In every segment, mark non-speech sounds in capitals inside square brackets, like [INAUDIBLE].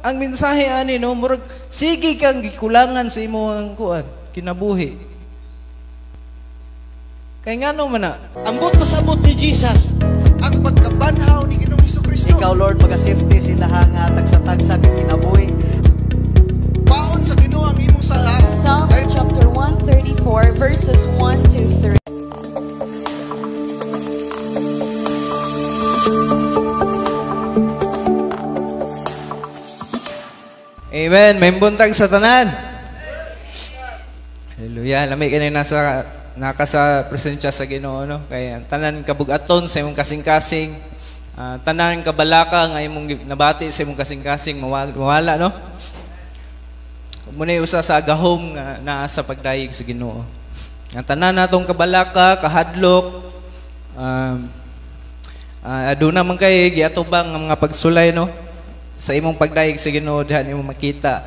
ang mensahe ani no murag sige kang gikulangan sa imong kuan kinabuhi. Kay ngano man na Ambot pasabot ni Jesus ang pagkabanhaw ni Ginoong Kristo. Ikaw, Lord, maga-safety sila ha nga tagsa-tagsa kang kinabuhi. Paon sa Ginoo ang imong sala. Psalms chapter 134, verses 1 to 3. Amen. May buntag sa tanan. Hallelujah. Lami kini nasa naka sa presensya sa Ginoo no. Kay ang tanan kabugaton sa imong kasing-kasing. ah, tanan kabalaka nga imong nabati sa imong kasing-kasing mawala, mawala no. Muna usa sa gahom nga naa sa pagdayeg sa Ginoo. Ang tanan natong kabalaka, kahadlok, um, uh, aduna man kay giatubang ang mga pagsulay no sa imong pagdayeg sa Ginoo dihan imong makita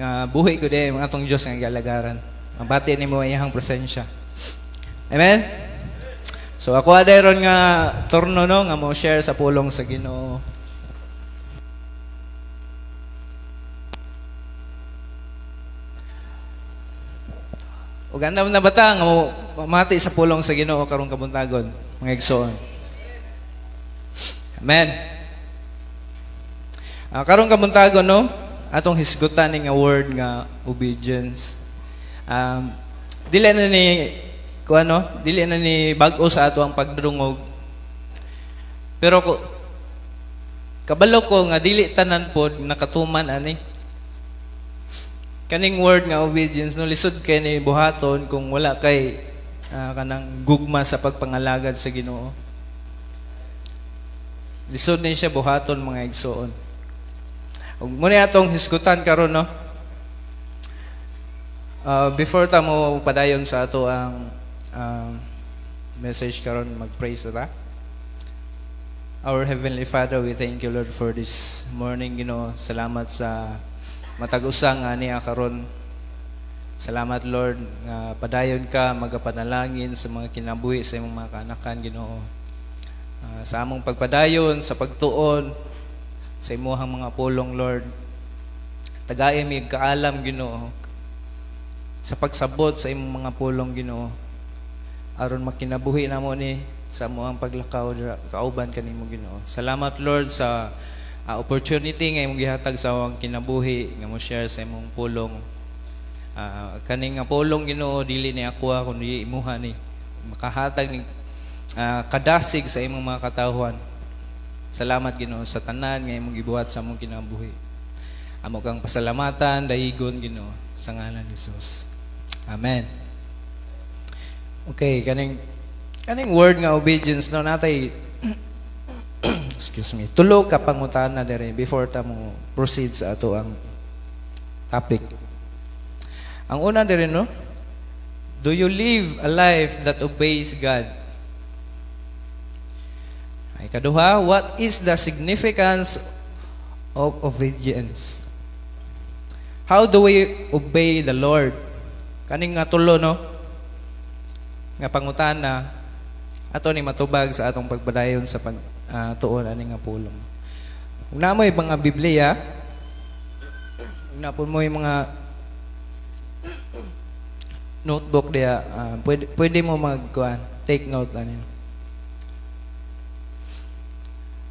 nga buhi ko di mga atong Dios nga galagaran. Mabati nimo iyang presensya. Amen. So ako adayron nga turno no nga mo share sa pulong sa Ginoo. O ganda na bata nga mo mamati sa pulong sa Ginoo karong kabuntagon, mga igsoon. Amen. Ah, karong kabuntagon no, atong hisgutan nga word nga obedience. Um, dili na ni ko ano, dili na ni bag-o sa ato ang pagdungog. Pero ko kabalo ko nga dili tanan pod nakatuman ani. Kaning word nga obedience no lisod kay ni buhaton kung wala kay ah, kanang gugma sa pagpangalagad sa Ginoo. Lisod ni siya buhaton mga igsoon. Ug muna atong hisgutan karon no. Uh, before ta mo padayon sa ato ang um, message karon mag-pray sa ta. Our Heavenly Father, we thank you Lord for this morning, you know. Salamat sa matag-usang nga niya karon. Salamat Lord nga padayon ka magapanalangin sa mga kinabuhi sa imong mga kanakan, Ginoo. Ah, sa among pagpadayon, sa pagtuon, sa imuhang mga pulong, Lord. Tagay mi kaalam, Ginoo. Sa pagsabot sa imong mga pulong, Ginoo. aron makinabuhi namo ni sa among paglakaw kauban kanimo Ginoo. Salamat Lord sa ah, opportunity nga imong gihatag sa among kinabuhi nga mo share sa imong pulong. Ah, kaning nga pulong Ginoo dili ni ako kundi imuha ni makahatag ni ah, kadasig sa imong mga katawhan. Salamat Ginoo sa tanan nga imong gibuhat sa among kinabuhi. Amo kang pasalamatan dahigon Ginoo sa ngalan ni Jesus. Amen. Okay, kaning kaning word nga obedience no natay [CLEARS THROAT] excuse me. Tulo ka pangutana dere before ta mo proceed sa ato ang topic. Ang una dere no, do you live a life that obeys God? Ay kaduha, what is the significance of obedience? How do we obey the Lord? Kaning nga tulo no, nga pangutana ato ni matubag sa atong pagbadayon sa pag ah, tuon ani nga pulong. Kung namoy mga Biblia, napon mo yung mga notebook diya, ah, pwede, pwede mo mag kuan, take note ani.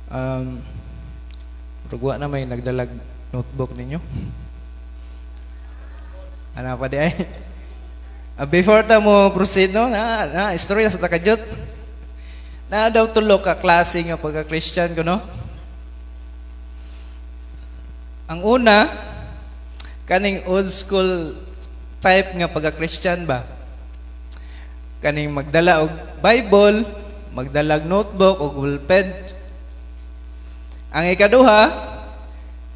Um, Rugwa na may nagdalag notebook ninyo. Ano pa di ay? Ah, before ta mo proceed no, na, na istorya sa takajot. Na daw tulo ka klase nga pagka-Christian ko no. Ang una kaning old school type nga pagka-Christian ba? Kaning magdala og Bible, magdala og notebook og ballpen. Ang ikaduha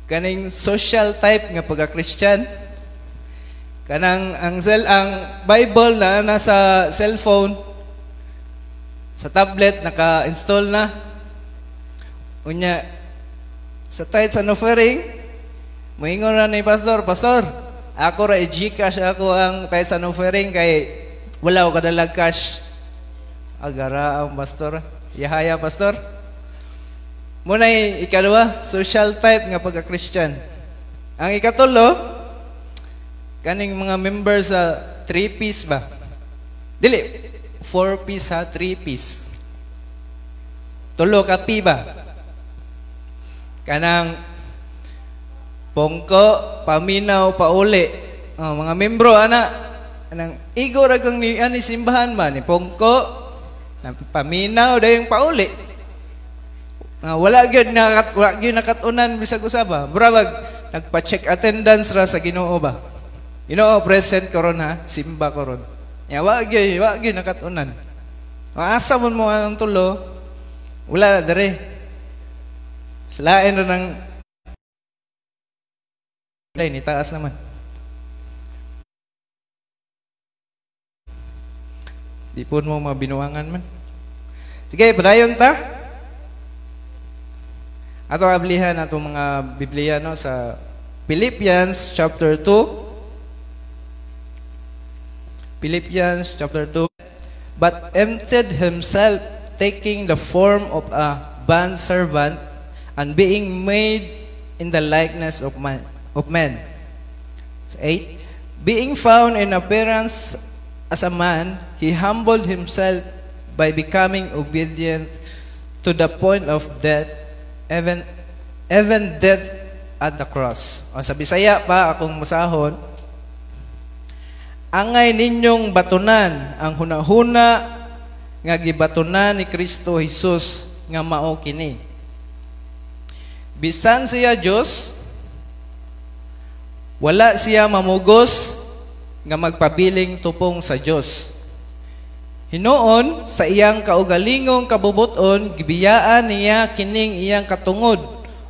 kaning social type nga pagka-Christian. Kanang ang cell ang Bible na nasa cellphone sa tablet naka-install na. Unya sa tithes and offering moingon ra ni pastor, pastor, ako ra i-Gcash ako ang tithes and offering kay wala ko kadalag cash. Agara ang pastor. Yahaya pastor. Muna ikaduha, social type nga pagka-Christian. Ang ikatulo, kaning mga members sa three-piece ba? Dili, four-piece ha, three-piece. Tulo ka pi ba? Kanang pongko, paminaw, pauli. Oh, mga membro, ana, anang igo ra kang ni ani simbahan ba ni pongko, na paminaw dayong pauli. Nga wala gyud nakat wala gyud nakatunan bisag usaba. Brabag nagpa-check attendance ra sa Ginoo ba. Ginoo present karon ha, simba karon. Ya wa gyud wa gyud nakatunan. Asa mo mo ang tulo? Wala na dere. Selain na ng Dai ni taas naman. Di po mo mabinuangan man. Sige, padayon ta. Ato ablihan ato mga Biblia no sa Philippians chapter 2. Philippians chapter 2. But emptied himself taking the form of a bond servant and being made in the likeness of man of men. 8 Being found in appearance as a man, he humbled himself by becoming obedient to the point of death, even, even death at the cross. O, sa Bisaya pa, akong masahon, angay ninyong batunan ang hunahuna nga gibatunan ni Kristo Jesus nga mao kini. Bisan siya Dios, wala siya mamugos nga magpabiling tupong sa Dios. Hinoon sa iyang kaugalingong kabubuton gibiyaan niya kining iyang katungod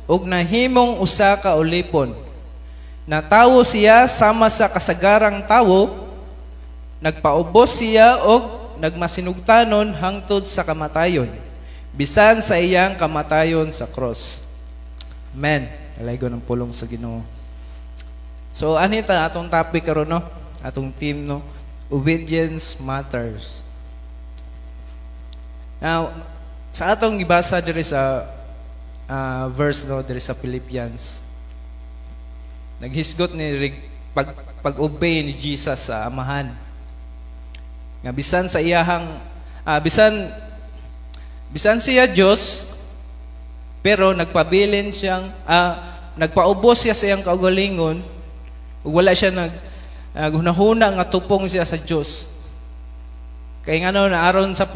ug nahimong usa ka ulipon. Natawo siya sama sa kasagarang tawo, nagpaubos siya og nagmasinugtanon hangtod sa kamatayon, bisan sa iyang kamatayon sa cross. Amen. Alaygo ng pulong sa Ginoo. So anita atong topic karon no? Atong team no? Obedience matters. Now, sa atong gibasa diri sa uh, verse no diri sa Philippians. Naghisgot ni Rig- pag pag-obey ni Jesus sa amahan. Nga bisan sa iyahang ah, bisan bisan siya Dios pero nagpabilin siyang ah, nagpaubos siya sa iyang kaugalingon ug wala siya nag uh, nga tupong siya sa Dios. Kay ngano na aron sa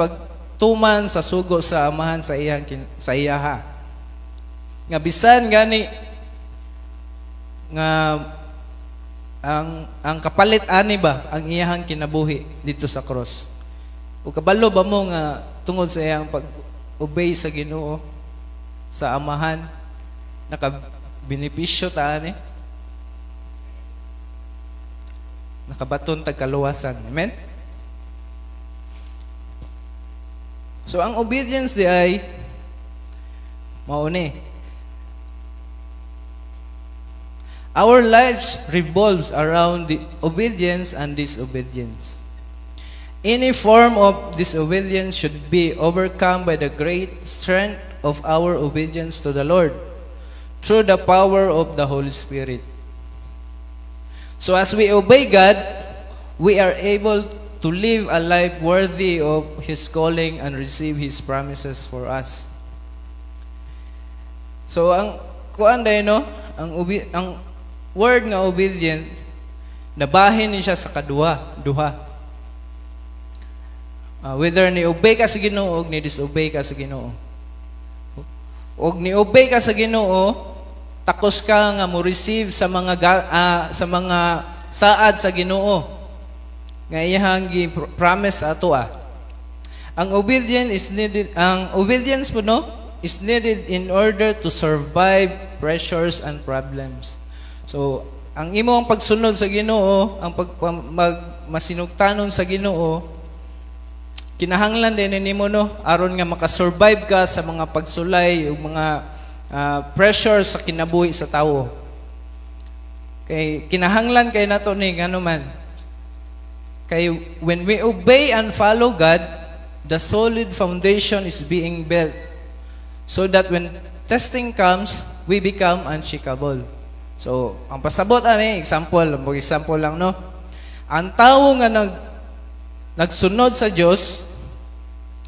pagtuman sa sugo sa amahan sa iyang sa iyaha. Nga bisan gani nga ang ang kapalit ani ba ang iyahang kinabuhi dito sa cross. O kabalo ba mo nga tungod sa iyang pag-obey sa Ginoo sa amahan naka benepisyo ta ani nakabaton tag kaluwasan. Amen? So ang obedience di ay mauni. Our lives revolves around the obedience and disobedience. Any form of disobedience should be overcome by the great strength of our obedience to the Lord through the power of the Holy Spirit. So as we obey God, we are able to live a life worthy of His calling and receive His promises for us. So ang kuan day no, ang ubi, ang word nga obedient nabahin ni siya sa kaduha, duha. Uh, whether ni obey ka sa Ginoo o ni disobey ka sa Ginoo. Og ni obey ka sa Ginoo, takos ka nga mo receive sa mga ga- ah, sa mga saad sa Ginoo nga gi promise ato ah. Ang obedience is needed ang obedience po no is needed in order to survive pressures and problems. So, ang imo ang pagsunod sa Ginoo, ang pag mag, masinugtanon sa Ginoo, kinahanglan din nimo no aron nga makasurvive ka sa mga pagsulay o mga ah, pressure sa kinabuhi sa tawo. Kay kinahanglan kay nato ni ngano man. Kay when we obey and follow God, the solid foundation is being built. So that when testing comes, we become unshakable. So, ang pasabot ani example, ang example lang no. Ang tao nga nag nagsunod sa Dios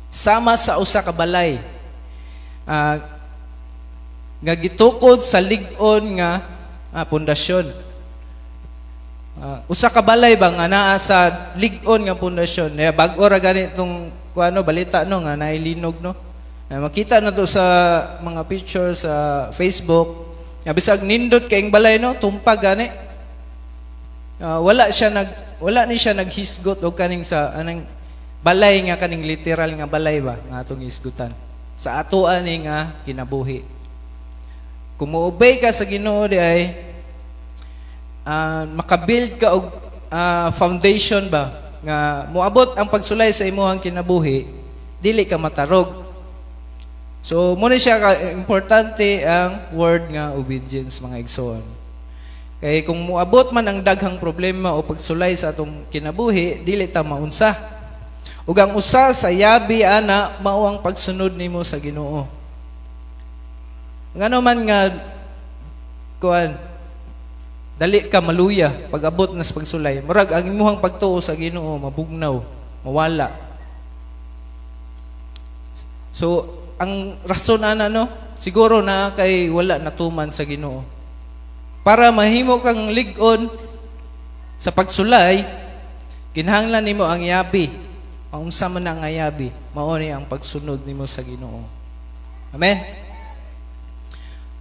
sama sa usa ka balay. Ah, nga gitukod sa lig-on nga ah, pundasyon. Ah, usa ka balay ba nga naa sa lig-on nga pundasyon. Kaya bag-o ra ganitong kuano balita no nga nailinog no. Ah, makita na to sa mga picture sa Facebook. Ya bisag nindot kaing balay no, tumpag gani. Ah, wala siya nag wala ni siya naghisgot og kaning sa anang balay nga kaning literal nga balay ba nga atong hisgutan. Sa atoa ni nga kinabuhi. Kung mo-obey ka sa Ginoo di ay ah, makabuild ka og ah, foundation ba nga moabot ang pagsulay sa imuhang kinabuhi dili ka matarog So, muna siya ka importante ang word nga obedience mga igsoon. Kay kung muabot man ang daghang problema o pagsulay sa atong kinabuhi, dili ta maunsa. Ug ang usa sa yabi ana mao ang pagsunod nimo sa Ginoo. Ngano man nga kuan dali ka maluya pag abot na sa pagsulay. Murag ang imuhang pagtuo sa Ginoo mabugnaw, mawala. So, ang rason ana no, siguro na kay wala natuman sa Ginoo. Para mahimo kang ligon sa pagsulay, kinahanglan nimo ang yabi. Maunsa man ang yabi, mao ni ang pagsunod nimo sa Ginoo. Amen.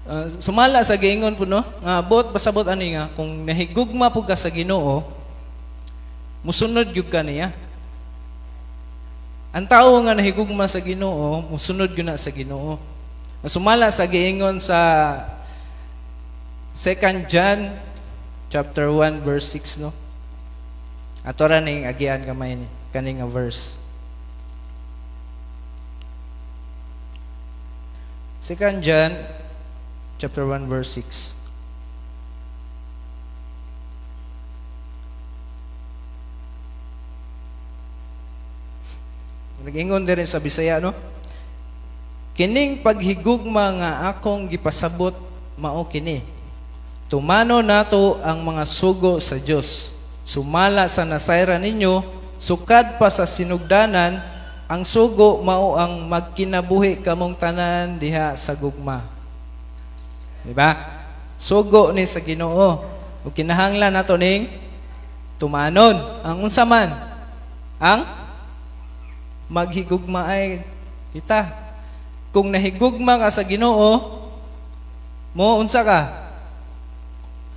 Uh, sumala sa giingon po no, nga bot pasabot ani nga kung nahigugma pud ka sa Ginoo, musunod gyud ka niya. Ang tao nga nahigugma sa Ginoo, musunod gyud na sa Ginoo. Sumala sa giingon sa 2 John chapter 1 verse 6 no. Ato ra ning agian kamay ni kaning verse. 2 John chapter 1 verse 6. Nag-ingon din sa Bisaya, no? Kining paghigugma nga akong gipasabot mao kini. Tumano nato ang mga sugo sa Dios. Sumala sa nasayra ninyo, sukad pa sa sinugdanan, ang sugo mao ang magkinabuhi kamong tanan diha sa gugma. Di ba? Sugo ni sa Ginoo. O kinahanglan nato ning tumanon. Ang unsa man? Ang maghigugma ay kita. Kung nahigugma ka sa Ginoo, mo unsa ka?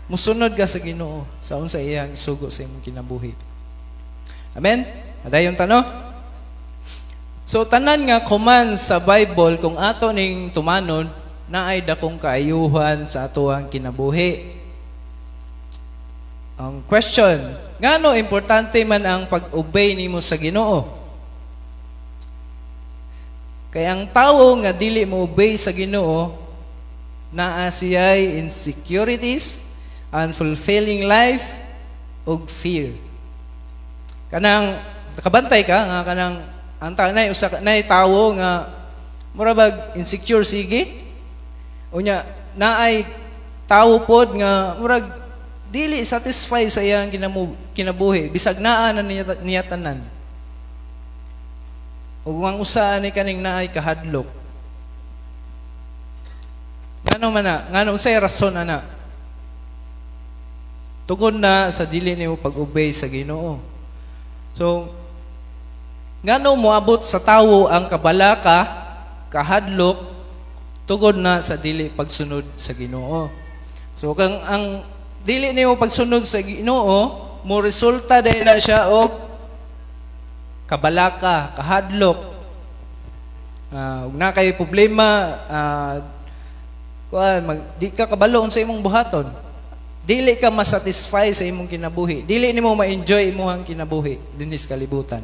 Musunod ka sa Ginoo sa unsa iyang sugo sa imong kinabuhi. Amen. Adayon tano. So tanan nga command sa Bible kung ato ning tumanon na ay dakong kaayuhan sa atoang kinabuhi. Ang question, ngano importante man ang pag-obey nimo sa Ginoo? Kaya ang tao nga dili mo obey sa Ginoo naa siya'y insecurities, unfulfilling life, ug fear. Kanang nakabantay ka nga kanang ang ta nay usa nay tawo nga mura bag insecure sige. Unya naay tawo pod nga murag dili satisfy sa iyang kinamu, kinabuhi bisag naa na niya, niya tanan. Ug ang usa ni kaning naay kahadlok. Ngano man na, ngano unsay rason ana? Tungod na sa dili nimo pag-obey sa Ginoo. So ngano moabot sa tawo ang kabalaka, kahadlok tungod na sa dili pagsunod sa Ginoo. So kang ang dili nimo pagsunod sa Ginoo, mo resulta dahil na siya og kabalaka, kahadlok. Uh, ug na kay problema, uh, mag di ka kabalo sa imong buhaton. Dili ka masatisfy sa imong kinabuhi. Dili nimo ma-enjoy imong kinabuhi dinis kalibutan.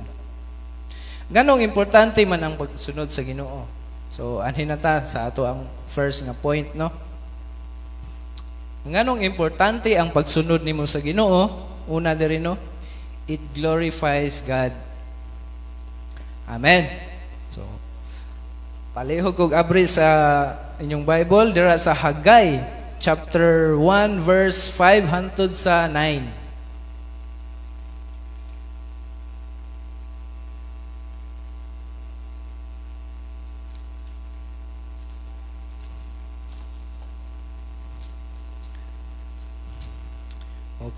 Ganong importante man ang pagsunod sa Ginoo. So anhin ta sa ato ang first nga point no. Nganong importante ang pagsunod nimo sa Ginoo? Una diri no, it glorifies God. Amen. So palihog kog abri sa inyong Bible dira sa Hagay chapter 1 verse 5 hangtod sa 9.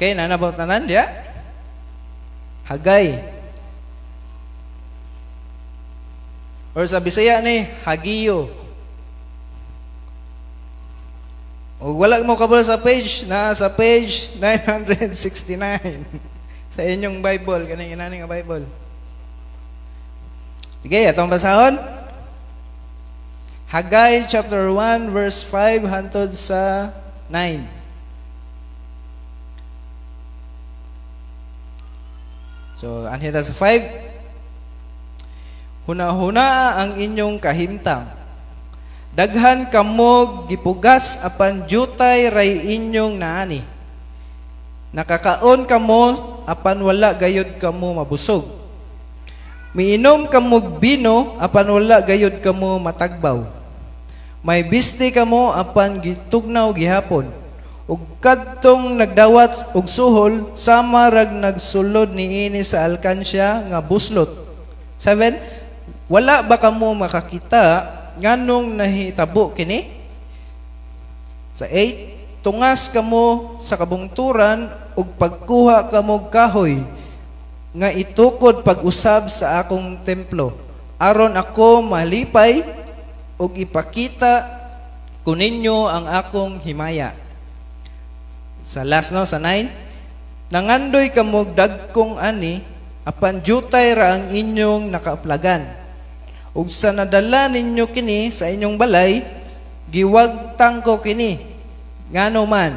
Okay, nanabaw tanan dia. Hagay. Or sa Bisaya ni Hagiyo. O wala mo kabalo sa page na sa page 969 [LAUGHS] sa inyong Bible kaning inani nga Bible. Sige, atong basahon. Hagay chapter 1 verse 5 hantod sa 9. So, anhin sa 5. Huna-huna ang inyong kahimtang. Daghan kamo gipugas apan jutay ray inyong naani. Nakakaon kamo apan wala gayod kamo mabusog. Miinom kamo bino apan wala gayod kamo matagbaw. May bisti kamo apan gitugnaw gihapon. Ug kadtong nagdawat og suhol sama rag nagsulod niini sa alkansya nga buslot. 7 Wala ba kamo makakita nganong nahitabo kini? Sa 8 Tungas kamo sa kabungturan ug pagkuha kamo kahoy nga itukod pag-usab sa akong templo aron ako malipay ug ipakita kuninyo ang akong himaya. Sa last no, sa 9, nangandoy kamog dagkong ani, apan jutay ra ang inyong nakaaplagan. Ug sa nadala ninyo kini sa inyong balay, giwagtang ko kini. Ngano man,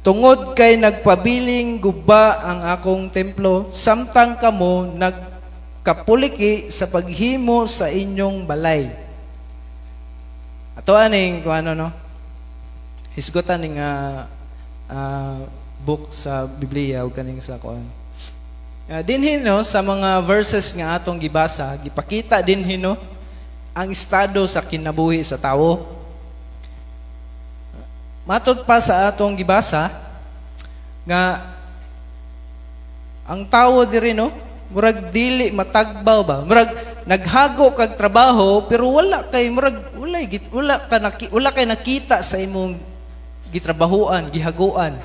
tungod kay nagpabiling guba ang akong templo, samtang kamo nagkapuliki sa paghimo sa inyong balay. Ato aning kung ano no, hisgotan ning uh, uh, book sa Biblia o kaning sa kuan. Uh, dinhin no sa mga verses nga atong gibasa, gipakita dinhin no ang estado sa kinabuhi sa tawo. Matod pa sa atong gibasa nga ang tawo diri no murag dili matagbaw ba murag naghago kag trabaho pero wala kay murag wala wala ka naki, wala kay nakita sa imong gitrabahuan, gihaguan.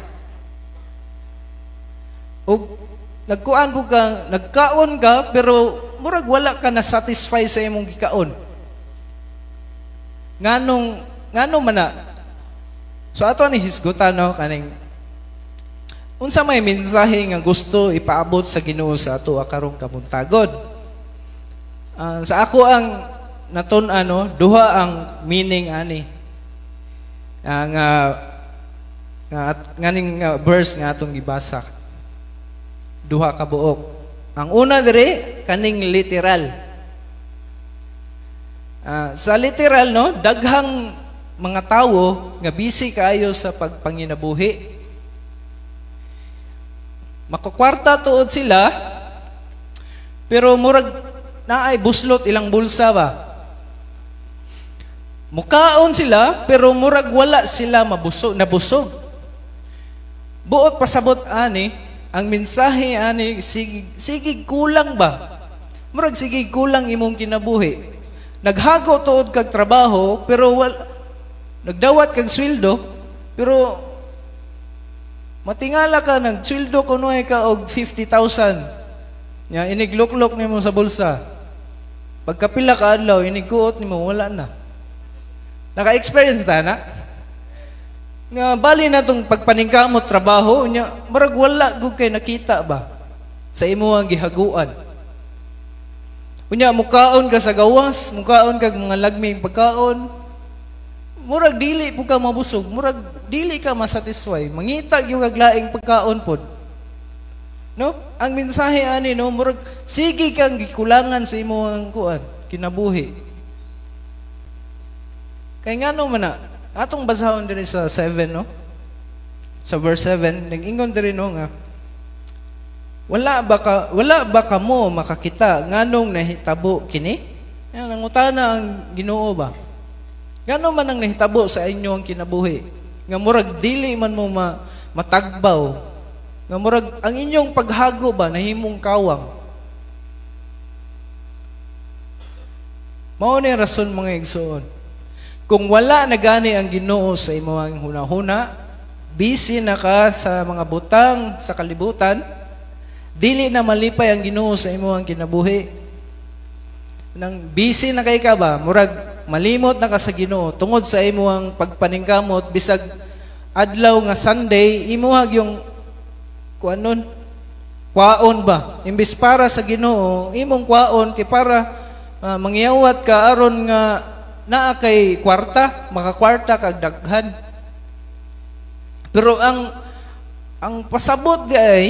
O nagkuan po ka, nagkaon ka, pero murag wala ka na satisfy sa imong gikaon. Nganong, nganong mana, so ato ni hisgutan no, kaning, unsa may mensahe nga gusto ipaabot sa Ginoo sa ato karong kamuntagod. Uh, sa ako ang naton ano duha ang meaning ani ang uh, nga at nganing uh, verse nga atong gibasa. Duha ka buok. Ang una dire kaning literal. Uh, sa literal no daghang mga tawo nga busy kaayo sa pagpanginabuhi. Makakwarta tuod sila pero murag naay buslot ilang bulsa ba? Mukaon sila pero murag wala sila mabusog nabusog Buot pasabot ani, ang mensahe ani sige sige kulang ba? Murag sige kulang imong kinabuhi. Naghago tuod kag trabaho pero wal nagdawat kag sweldo pero matingala ka nag sweldo kunoy ka og 50,000. Nya inigluklok nimo sa bulsa. Pagkapila ka adlaw iniguot nimo wala na. Naka-experience ta na? Nga bali na tong pagpaningkamot trabaho nya murag wala gud kay nakita ba? Sa imo ang gihaguan. Unya mukaon ka sa gawas mukaon kag mga lagming pagkaon. Murag dili po ka mabusog murag dili ka masatisfy. Mangita gyud kag laing pagkaon pod. No? Ang mensahe ani no? Murag sige kang gikulangan sa imo ang kuan kinabuhi. Kay ngano man na Atong basahon diri sa 7 no. Sa verse 7, nag-ingon diri no nga wala ba ka wala ba kamo makakita nganong nahitabo kini? Yan ang utana ang Ginoo ba? Ngano man ang nahitabo sa inyo ang kinabuhi? Nga murag dili man mo ma, matagbaw. Nga murag ang inyong paghago ba nahimong kawang. Mao ni rason mga igsoon. Kung wala na gani ang Ginoo sa imong hunahuna, busy na ka sa mga butang sa kalibutan, dili na malipay ang Ginoo sa imong kinabuhi. Nang busy na kay ka ba, murag malimot na ka sa Ginoo tungod sa imong pagpaningkamot bisag adlaw nga Sunday imuhag yung kuanon kwaon ba imbis para sa Ginoo imong kwaon kay para uh, mangyawat ka aron nga naa kay kwarta makakwarta kag daghan pero ang ang pasabot di ay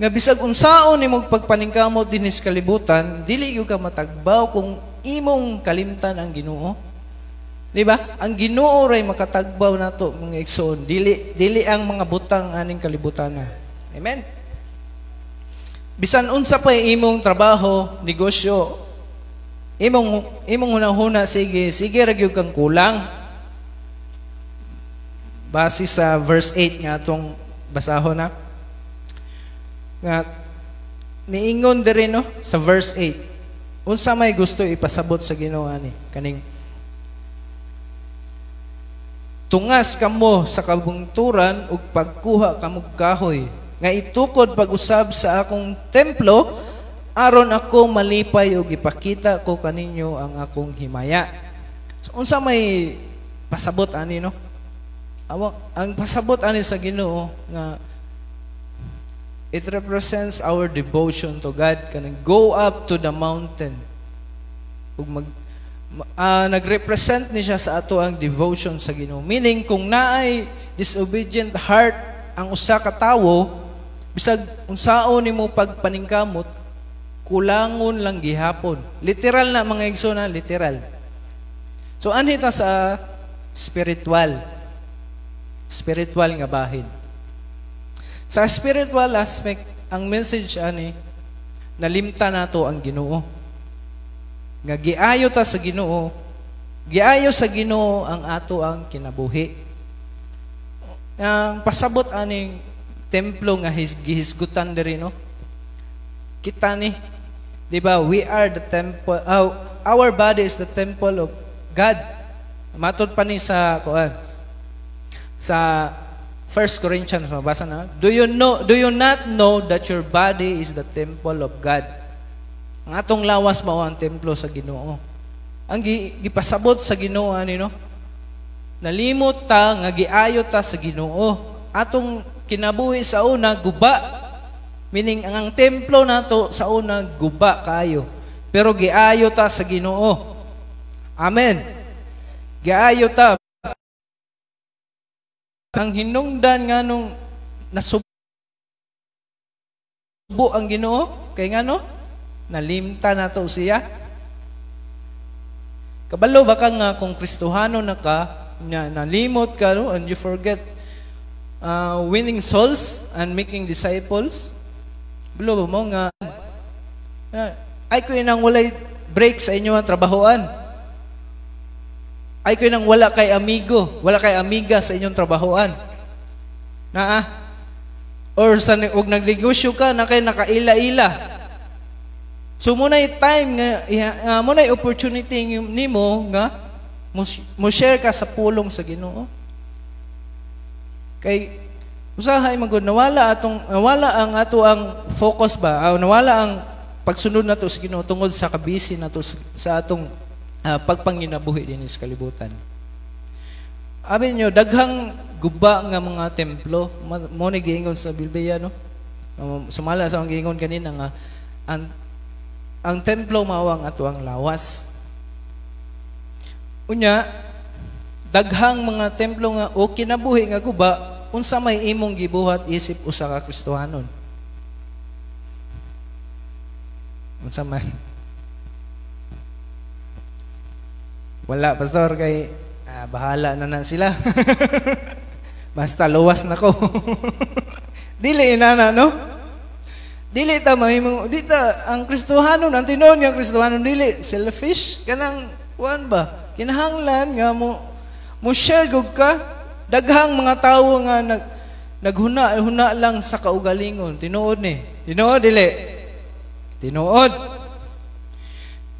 nga bisag unsaon nimo pagpaningkamot dinis kalibutan dili gyud ka matagbaw kung imong kalimtan ang Ginoo. Di ba? Ang Ginoo ray makatagbaw nato mga igsoon. Dili dili ang mga butang aning kalibutan na. Amen. Bisan unsa pa imong trabaho, negosyo, imong imong hunahuna sige, sige ra gyud kang kulang. Base sa verse 8 nga atong basahon na. Nga niingon diri no sa verse 8 unsa may gusto ipasabot sa Ginoo ani kaning tungas kamo sa kabungturan ug pagkuha kamo kahoy nga itukod pag-usab sa akong templo aron ako malipay ug ipakita ko kaninyo ang akong himaya so, unsa may pasabot ani no Awa, ang pasabot ani sa Ginoo nga It represents our devotion to God. Kanang go up to the mountain. Ug mag uh, nagrepresent ni siya sa ato ang devotion sa Ginoo. Meaning kung naay disobedient heart ang usa ka tawo, bisag unsaon nimo pagpaningkamot, kulangon lang gihapon. Literal na mga igsoon literal. So anhi ta sa spiritual. Spiritual nga bahin. Sa spiritual aspect, ang message ani nalimta nato ang Ginoo. Nga giayo ta sa Ginoo, giayo sa Ginoo ang ato ang kinabuhi. Ang pasabot aning templo nga his, gihisgutan diri no. Kita ni, 'di ba? We are the temple. Uh, our body is the temple of God. Matod pa ni sa kuan sa 1 Corinthians, mabasa na. Do you know, do you not know that your body is the temple of God? Ang atong lawas mao ang templo sa Ginoo. Ang gipasabot sa Ginoo ani no? Nalimot ta nga giayo ta sa Ginoo. Atong kinabuhi sa una guba. Meaning ang templo nato sa una guba kayo. Pero giayo ta sa Ginoo. Amen. Giayo ta ang hinungdan nga nung nasubo ang Ginoo kay ngano nalimta na to siya kabalo baka nga kung Kristohano na ka na nalimot ka no and you forget uh, winning souls and making disciples bilo mo nga uh, ay ko inang walay break sa inyo ang trabahoan ay ko nang wala kay amigo, wala kay amiga sa inyong trabahoan. Na ah? Or sa og nagnegosyo ka na kay nakaila-ila. So mo time nga uh, mo opportunity nimo nga mo share ka sa pulong sa Ginoo. Kay usahay magud nawala atong nawala ang ato ang focus ba, uh, nawala ang pagsunod nato sa Ginoo tungod sa kabisi nato sa atong uh, pagpanginabuhi din sa kalibutan. Abi nyo, daghang guba nga mga templo, mo ni giingon sa Bilbeya, no? Um, sumala sa ang giingon kanina nga, ang, ang templo mawang ato ang lawas. Unya, daghang mga templo nga o kinabuhi nga guba, unsa may imong gibuhat isip usa ka Kristohanon. Unsa man Wala, pastor, kay ah, bahala na na sila. [LAUGHS] Basta luwas na ko. [LAUGHS] Dili inana, no? Dili ta mahimo, di ta ang Kristohano, ang tinuod nga Kristohano dili selfish kanang kuan ba? Kinahanglan nga mo mo share gug ka daghang mga tawo nga nag naghuna huna lang sa kaugalingon. Tinuod ni. Tinuod dili. Tinuod.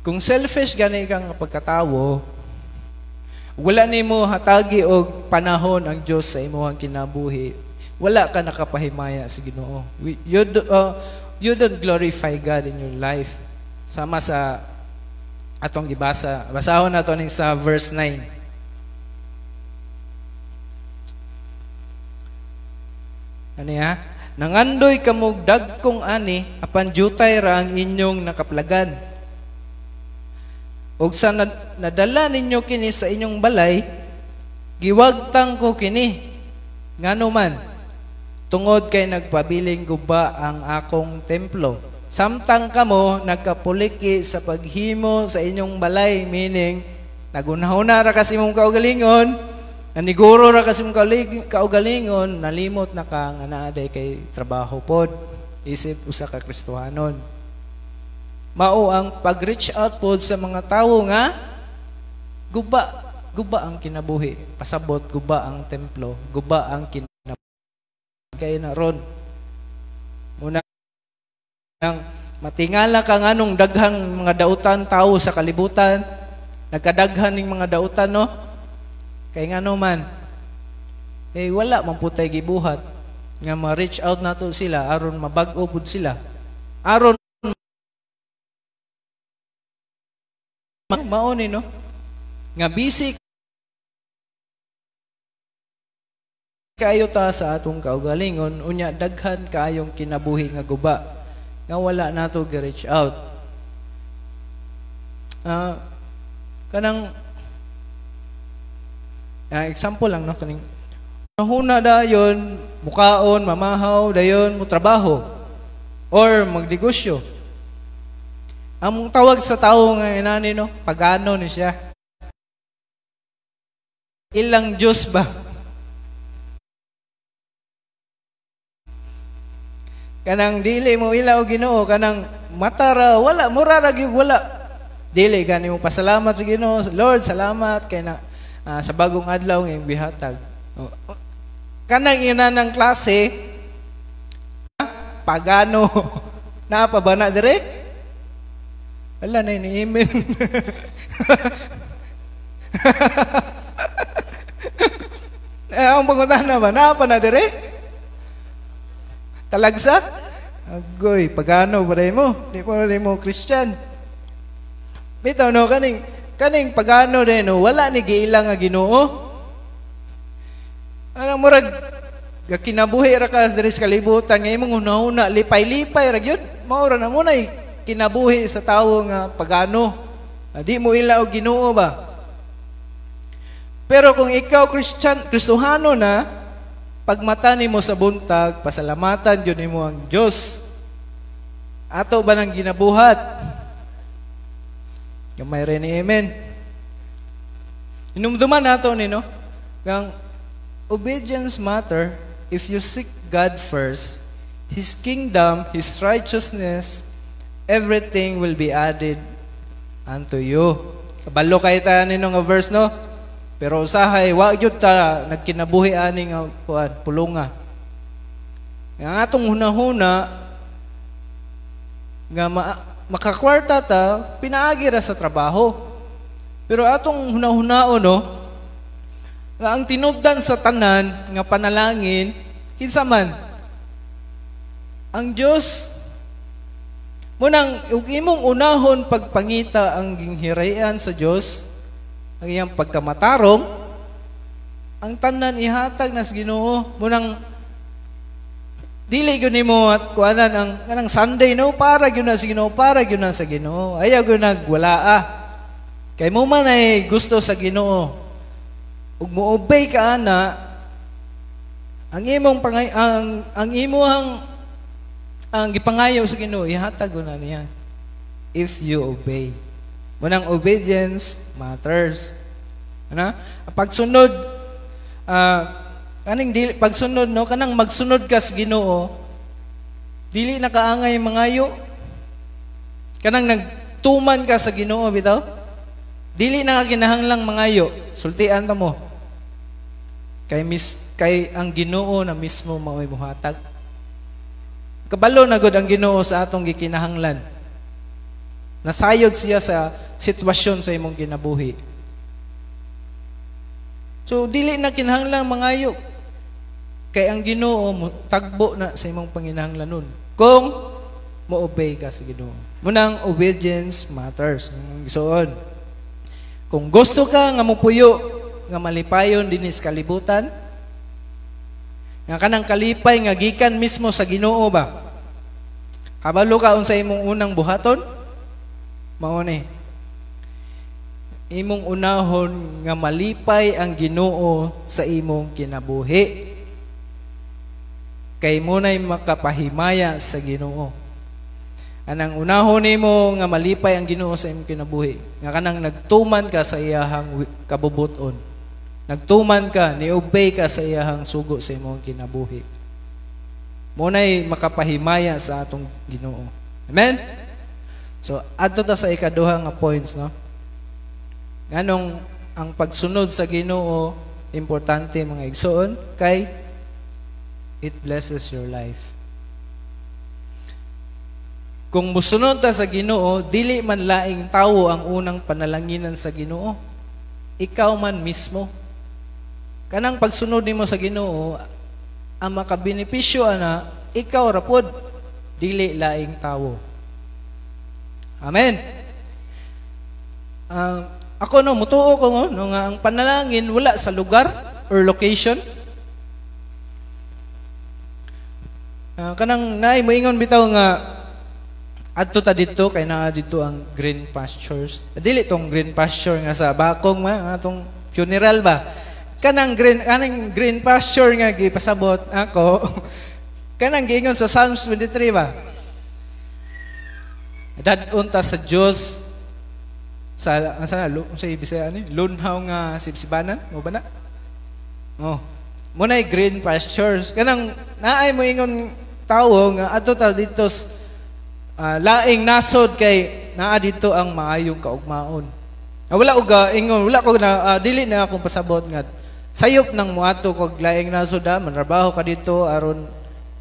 Kung selfish gani kang pagkatawo, wala nimo hatagi og panahon ang Dios sa imong kinabuhi. Wala ka nakapahimaya sa Ginoo. You do, uh, you don't glorify God in your life. Sama sa atong gibasa. Basahon nato ning sa verse 9. Ano ya? Nangandoy kamog dagkong ani apan jutay ra ang inyong nakaplagan. Og sa nad- nadala ninyo kini sa inyong balay, giwagtang ko kini. Ngano man, tungod kay nagpabiling guba ang akong templo. Samtang kamo nagkapuliki sa paghimo sa inyong balay, meaning nagunahuna ra kasi mong kaugalingon, naniguro ra kasi mong kaulig- kaugalingon, nalimot na ka nga kay trabaho pod. Isip usa ka Kristohanon. Mao ang pag-reach out pod sa mga tawo nga guba guba ang kinabuhi pasabot guba ang templo guba ang kinabuhi kay na ron muna nang matingala ka nganong daghang mga dautan tao sa kalibutan nagkadaghan ning mga dautan no kay ngano man eh wala man putay gibuhat nga ma-reach out nato sila aron mabag-o pud sila. Aron mao ni no? Nga busy kayo ta sa atong kaugalingon unya daghan kaayong kinabuhi nga guba nga wala nato gi-reach out. Ah kanang ah, example lang no kaning nahuna dayon mukaon mamahaw dayon mo trabaho or magnegosyo ang tawag sa tao nga inani no pagano ni siya. Ilang Diyos ba? Kanang dili mo ilaw Ginoo kanang matara wala mura ra gyud wala. Dili gani mo pasalamat sa Ginoo Lord salamat. Kay na ah, sa bagong adlaw nga imong bihatag Oh, oh. kanang ina ng klase ah, pagano na pa ba na dire wala na ini-email [LAUGHS] eh, ang pangutana ba na pa na dire Talagsa? Agoy, pagano ba mo? Di mo rin mo Christian. Bitaw no, kaning, kaning pagano rin no, wala ni giilang nga ginoo. Anong murag, kinabuhi ra ka sa kalibutan, nga imong una-una, lipay-lipay ra gyud Maura na muna kinabuhi sa tawo nga pagano. Ah, Di mo ila og ginoo ba? Pero kung ikaw Christian, Kristohano na, pagmata nimo sa buntag, pasalamatan yun nimo ang Diyos. Ato ba nang ginabuhat? Gamay rin ni Amen. Inumduman nato ni no? Gang obedience matter if you seek God first, His kingdom, His righteousness, everything will be added unto you. Kabalo kay ta nino nga verse no? Pero usahay wa gyud ta nagkinabuhi ani nga kuan pulunga. Nga atong hunahuna nga ma- makakwarta ta pinaagi ra sa trabaho. Pero atong hunahunaon no nga ang tinubdan sa tanan nga panalangin kinsa man? Ang Dios munang ug imong unahon pagpangita ang ginghirayan sa Dios ang iyang pagkamatarong, ang tanan ihatag nas Ginoo. Munang dili gyud nimo at kuanan ang kanang Sunday no? Para gyud na sa Ginoo para gyud na sa Ginoo. Ayaw gyud nagwalaa kay mo man ay gusto sa Ginoo. Ug moobey ka ana. Ang imong pangay ang ang imong ang gipangayo sa Ginoo ihatag na niya. If you obey. Munang obedience matters. Ano? Pagsunod, ah, kaning dili, pagsunod, no? Kanang magsunod ka sa ginoo, dili nakaangay mangayo. Kanang nagtuman ka sa ginoo, bitaw? Dili na nga kinahanglang mangayo, sultian ta mo. Kay mis kay ang Ginoo na mismo mao'y muhatag. Kabalo na gud ang Ginoo sa atong gikinahanglan. Nasayod siya sa sitwasyon sa imong kinabuhi. So dili na kinahanglang mangayo. Kay ang Ginoo mo tagbo na sa imong panginahanglanon. Kung mo-obey ka sa Ginoo. Munang obedience matters. Gisuon. Kung gusto ka nga mopuyo nga malipayon dinis kalibutan, nga kanang kalipay nga gikan mismo sa Ginoo ba? Kabalo ka unsa imong unang buhaton? Mao ni. Imong unahon nga malipay ang Ginoo sa imong kinabuhi. Kay mo na'y makapahimaya sa Ginoo. Anang unahon nimo nga malipay ang Ginoo sa imong kinabuhi. Nga kanang nagtuman ka sa iyahang kabubuton. Nagtuman ka, ni-obey ka sa iyahang sugo sa imong kinabuhi. Mo na'y makapahimaya sa atong Ginoo. Amen? So, adto ta sa ikaduha nga points, no? Nganong ang pagsunod sa Ginoo importante mga igsoon kay it blesses your life. Kung musunod ta sa Ginoo, dili man laing tawo ang unang panalanginan sa Ginoo. Ikaw man mismo. Kanang pagsunod nimo sa Ginoo, ang makabenepisyo ana ikaw rapod dili laing tawo. Amen. Ah, ako no mutuo ko no, no nga ang panalangin wala sa lugar or location. Ah, kanang naay moingon bitaw nga adto ta dito kay naa dito ang green pastures. Dili tong green pasture nga sa bakong ma atong funeral ba. Kanang green kanang green pasture nga gipasabot ako. [LAUGHS] kanang giingon sa Psalms 23 ba. Dadun ta sa Dios sa ang sana lu, sa Bisaya ani lunhaw nga sibsibanan mo ba na? Oh. Mo na green pastures. Kanang naay mo ingon tawo nga adto ta dito ah, laing nasod kay naa dito ang maayong kaugmaon. Ah, wala og ah, ingon, wala ko na ah, dili na akong pasabot nga sayop nang muato kog laing nasod ha, manrabaho ka dito aron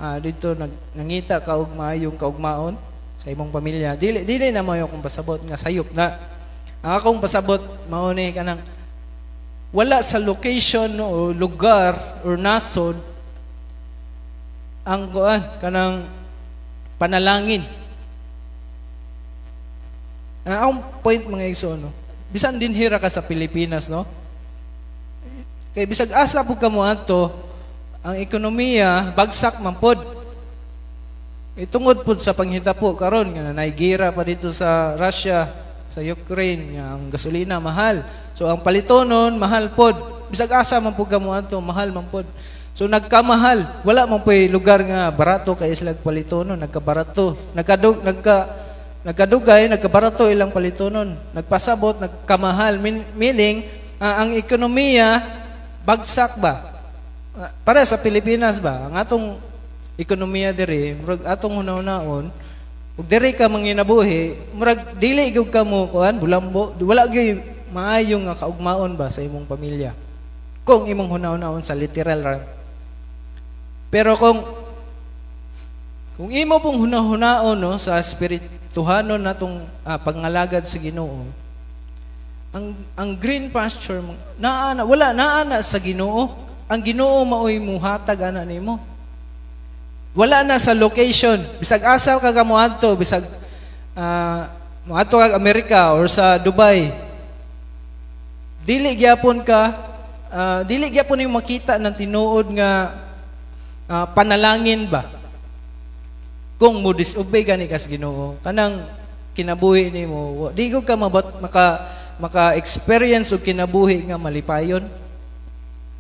ah, dito nag nangita ka og maayong kaugmaon sa imong pamilya. Dili dili na mo akong pasabot nga sayop na. Ang akong pasabot mao ni kanang wala sa location o lugar or nasod ang kuan kanang panalangin. Ang akong point mga igsoon, no? bisan din hira ka sa Pilipinas, no? Kay bisag asa pud kamo adto, ang ekonomiya bagsak man pod. Itungod pod sa panghita po karon nga Nigeria pa dito sa Russia, sa Ukraine nga ang gasolina mahal. So ang palitonon mahal pod. Bisag asa man pud kamo adto, mahal man pod. So nagkamahal, wala man po'y lugar nga barato kay islag palitonon, nagkabarato. Nagkadug nagka nagkadugay, nagkabarato ilang palitonon. Nagpasabot, nagkamahal Min- meaning ah, ang ekonomiya bagsak ba? Ah, Para sa Pilipinas ba, ang atong ekonomiya diri, murag atong hunaw-naon, ug diri ka manginabuhi, murag dili gyud ka mo kuan bulambo, wala gyud maayo nga kaugmaon ba sa imong pamilya. Kung imong hunaw-naon sa literal ra. Pero kung kung imo pong hunahunaon no sa espirituhanon natong ah, pangalagad sa Ginoo, ang ang green pasture naa na wala naa na sa Ginoo. Ang Ginoo maoy muhatag ana nimo. Wala na sa location. Bisag asa ka ka moadto, bisag ah moadto ka Amerika or sa Dubai. Dili gyapon ka ah, dili gyapon yung makita ng tinuod nga ah, panalangin ba? Kung mo disobey gani kas Ginoo, kanang kinabuhi nimo, di ko ka mabat, maka maka-experience og kinabuhi nga malipayon.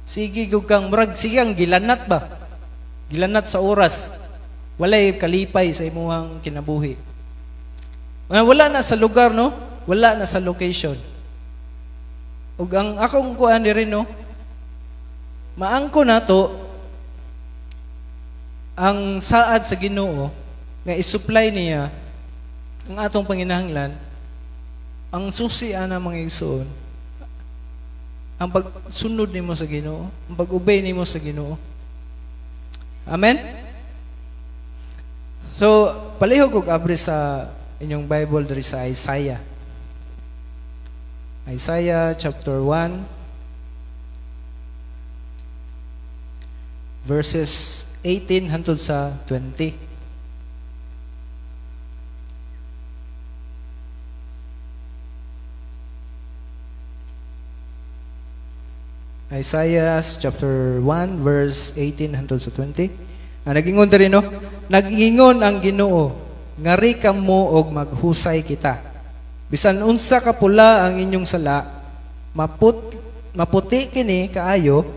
Sige gud kang murag sige ang gilanat ba? Gilanat sa oras. Walay kalipay sa imuhang kinabuhi. Ah, Wala na sa lugar no? Wala na sa location. Ug ang akong kuan diri no, maangko nato ang saad sa Ginoo nga isupply niya ang atong panginahanglan ang susi ana mga igsoon ang pagsunod nimo sa Ginoo, ang pag-obey nimo sa Ginoo. Amen. So, palihog og abri sa inyong Bible diri sa Isaiah. Isaiah chapter 1 verses 18 hangtod sa 20. Isaiah chapter 1 verse 18 hangtod sa 20. Ah, nagingon diri no? Nagingon ang Ginoo, ngari ka mo og maghusay kita. Bisan unsa ka pula ang inyong sala, maput maputi kini kaayo,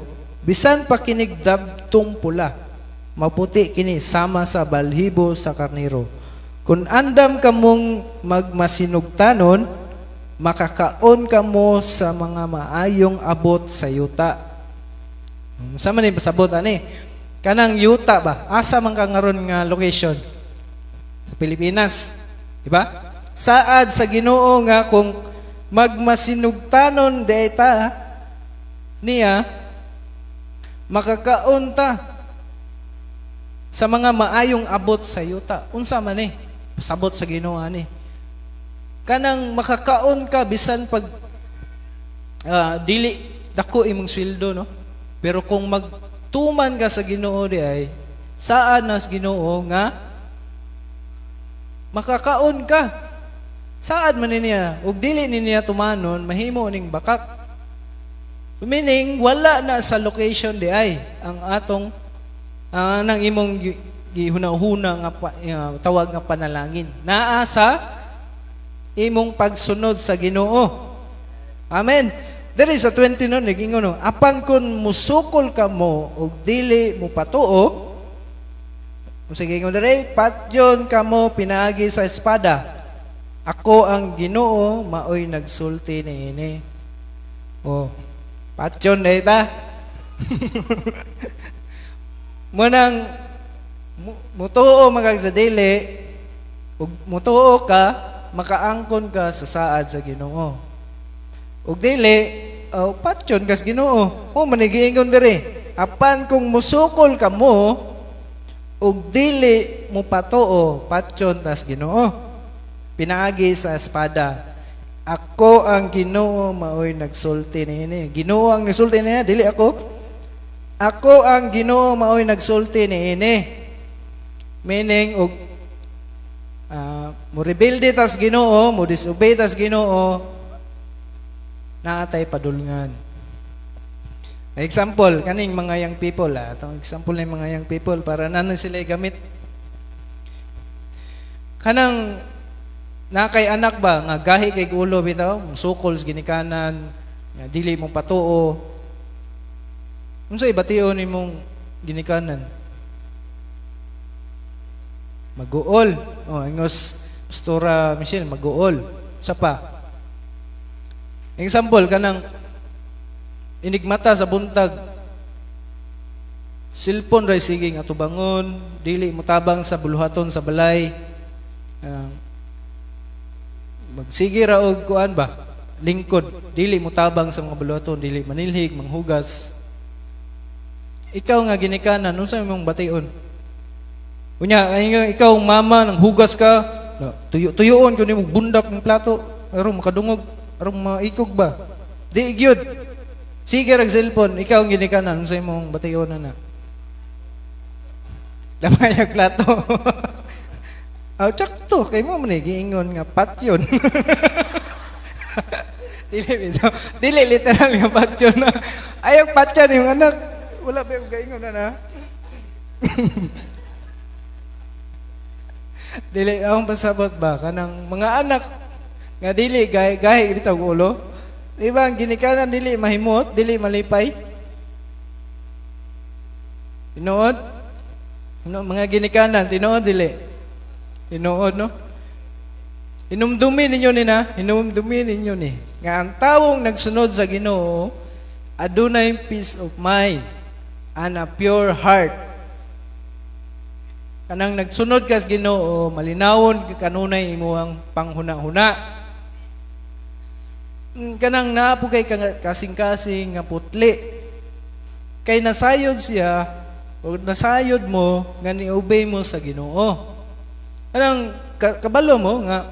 bisan pa kinig dabtong pula. Maputi kini sama sa balhibo sa karniro. Kung andam kamong magmasinugtanon, makakaon ka mo sa mga maayong abot sa yuta. Hmm, Sa man ni pasabot ani? Kanang yuta ba? Asa man ka ngaron nga location? Sa Pilipinas. Di ba? Saad sa Ginoo nga kung magmasinugtanon deta niya makakaon ta sa mga maayong abot sa yuta. Unsa man ni? Pasabot sa Ginoo ani kanang makakaon ka bisan pag ah, dili dako imong sweldo no pero kung magtuman ka sa Ginoo di ay saan nas Ginoo nga makakaon ka saan man niya ug dili ni niya tumanon mahimo ning bakak meaning wala na sa location di ay ang atong ah, nang imong gi- gihuna-huna nga ah, tawag nga panalangin naa sa imong pagsunod sa Ginoo. Amen. There is a 20 no nagingon no. Apan kun musukol ka mo og dili mo patuo, sige ingon dere, patyon ka mo pinaagi sa espada. Ako ang Ginoo maoy nagsulti niini. Oh, patyon na ita. [LAUGHS] Munang mu- mutuo magag sa dili, ug mutuo ka, makaangkon ka sa saad sa Ginoo. Ug dili, oh, patyon kas Ginoo. O manigiingon diri. Apan kung musukol ka mo, ug dili mo patuo, patyon tas Ginoo. Pinaagi sa espada. Ako ang Ginoo maoy nagsulti niini. Ginoo ang nisulti niya, dili ako. Ako ang Ginoo maoy nagsulti niini. Meaning og Ah, mo rebelde tas Ginoo, mo disobey tas Ginoo, naatay padulngan. Example, kaning mga young people, ah, itong example ng mga young people, para nanon sila gamit. Kanang na kay anak ba, nga gahi kay ulo bitaw, sukol sa ginikanan, dili mong patuo. Unsa ibation nimong ginikanan? Maguol. Oh, ingos Pastora Michelle, maguol. Sa pa. Example, kanang inigmata sa buntag. Silpon ray sige nga tubangon, dili mutabang sa buluhaton sa balay. Ah, magsige ra og kuan ba? Lingkod, dili mutabang sa mga buluhaton, dili manilhig, manghugas. Ikaw nga ginikanan, unsa imong bation? Unya, ikaw mama nang hugas ka, na, tuyo tuyoon kun imong bundak ng plato, aron makadungog, aron maikog ba? Di gyud. Sige rag ikaw ang ginikanan sa imong batayon na. Lamay [LAUGHS] ang plato. [LAUGHS] Aw tsak to kay mo man giingon nga patyon. [LAUGHS] dili bitaw. Dili literal nga patyon. Ayaw patyon yung anak. Wala ba yung gaingon na na? [LAUGHS] dili akong pasabot ba? Kanang mga anak nga dili gahi gahi bitaw ulo. Di ang ginikanan dili mahimot dili malipay. Tinuod? No, mga ginikanan tinuod dili. Tinuod no? Inumdumi ninyo ni na, inumdumi ninyo ni. Nga ang tawong nagsunod sa Ginoo adunay peace of mind and a pure heart kanang nagsunod kas Ginoo malinawon kanunay imuang panghuna-huna mm, kanang naapo kay ka- kasing-kasing nga putli. Kay nasayod siya o nasayod mo nga ni-obey mo sa Ginoo. Kanang ka- kabalo mo nga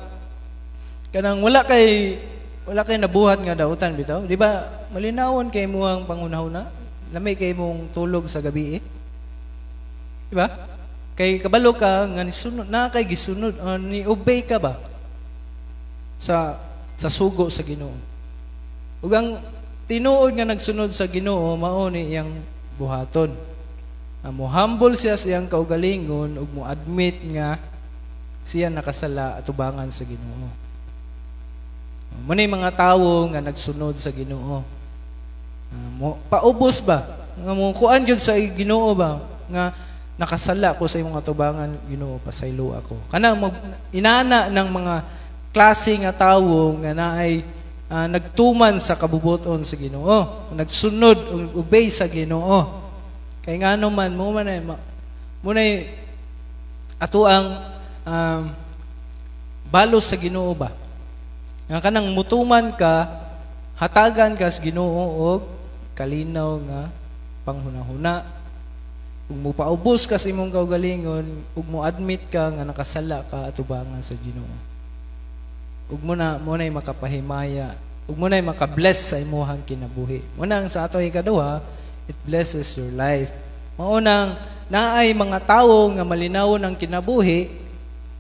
kanang wala kay wala kay nabuhat nga dautan bitaw. Di ba? Malinawon kay mo ang pangunahuna. Lamay kay mong tulog sa gabi eh. Di ba? Kay kabalo ka nga ni sunod na kay gisunod uh, ni obey ka ba sa sa sugo sa Ginoo. Ug ang tinuod nga nagsunod sa Ginoo mao ni iyang buhaton. Uh, mo humble siya sa iyang kaugalingon ug mo admit nga siya nakasala atubangan sa Ginoo. Muna mga tawo nga nagsunod sa Ginoo. Uh, mo, paubos ba? Nga mo kuan gyud sa Ginoo ba? Nga nakasala ko sa imong atubangan Ginoo pasaylo ako. Kana mag, inana ng mga klase nga tawo nga naay uh, nagtuman sa kabubuton sa Ginoo, nagsunod obey sa Ginoo. Kay ngano man mo man ay mo na ato ang um, balos sa Ginoo ba? Nga kanang mutuman ka, hatagan ka sa Ginoo og kalinaw nga panghunahuna. Ug mo paubos ka sa imong kaugalingon, ug mo admit ka nga nakasala ka atubangan sa Ginoo. Ug mo na mo na makapahimaya, ug mo na makabless sa imong kinabuhi. Mo na ang sa ato ikaduha, it blesses your life. Maunang naay mga tawo nga malinawon ang kinabuhi,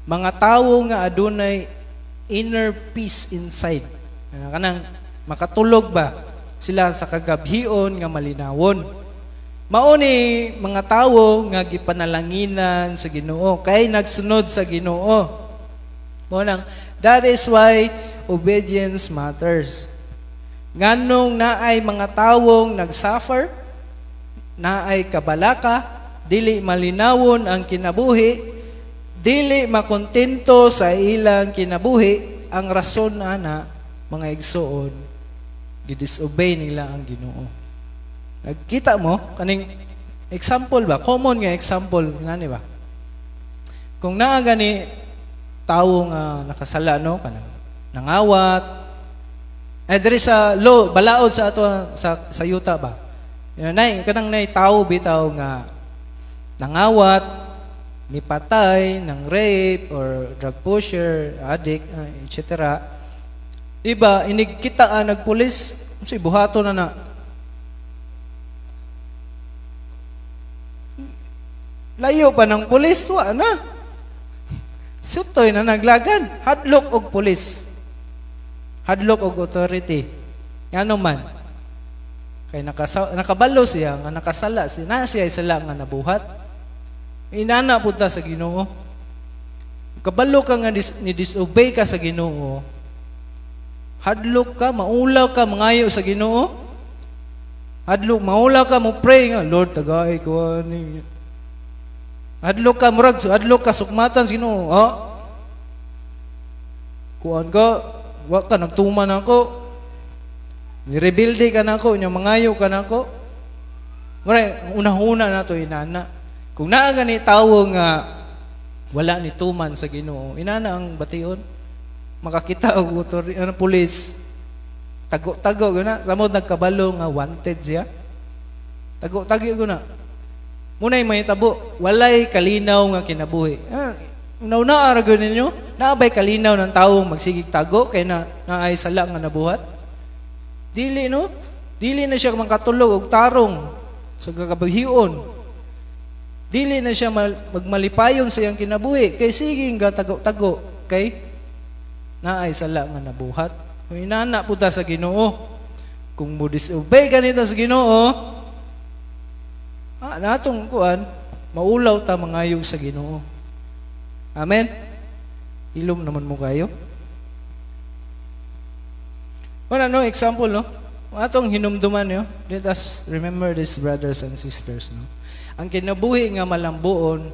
mga tawo nga adunay inner peace inside. Kanang makatulog ba sila sa kagabhion nga malinawon. Mao ni mga tawo nga gipanalanginan sa Ginoo kay nagsunod sa Ginoo. Mo nang that is why obedience matters. Nganong naay mga tawong nagsuffer, naay kabalaka, dili malinawon ang kinabuhi, dili makontento sa ilang kinabuhi, ang rason ana mga igsoon gidisobey nila ang Ginoo. Nagkita mo kaning example ba? Common nga example nani ba? Kung naa gani tawo nga nakasala no kanang nangawat eh diri sa law balaod sa ato sa sa yuta ba? Nay kanang nay tawo bitaw nga nangawat ni patay ng rape or drug pusher, addict, uh, etc. Diba, inigkita ah, nagpulis, si buhato na na. Layo pa ng pulis, wa na. Sutoy na naglagan, hadlok og pulis. Hadlok og authority. Ngano man. Kay nakasa, nakabalo siya, nga nakasala siya, na siya sala nga nabuhat. Inana punta sa Ginoo. Kabalo ka nga dis, ni disobey ka sa Ginoo. Hadlok ka, maulaw ka, mangayo sa Ginoo. Hadlok, maulaw ka, mo pray nga, Lord, tagay ko ani. Hadlok ka, murag, hadlok ka, sukmatan sa Ginoo. Ha? Kuan ka, wa ka, nagtuman ako. Nirebuilde ka na ako, nya mangayo ka na ako. Murag, unahuna na to inana. Kung naa gani tawo nga wala ni tuman sa Ginoo, inana ang bation. Makakita og authority ano pulis. Tago-tago guna samod nagkabalo nga wanted siya. Tago-tago guna. Munay may tabo, walay kalinaw nga kinabuhi. Ah, Una-una ara gyud ninyo, naabay kalinaw ng tawo magsigig tago kay na naay sala nga nabuhat. Dili no? Dili na siya makatulog og tarong sa kagabaghion. Dili na siya magmalipayon sa iyang kinabuhi. Kay sige nga tago-tago. Kay naay sala nga nabuhat. Kung inana po ta sa ginoo. Kung mo disobey ganito sa ginoo, ah, natong kuan, maulaw ta mangayog sa ginoo. Amen? Ilom naman mo kayo. Wala no, example no? Atong hinumduman no? Let us remember this brothers and sisters no? Ang kinabuhi nga malambuon,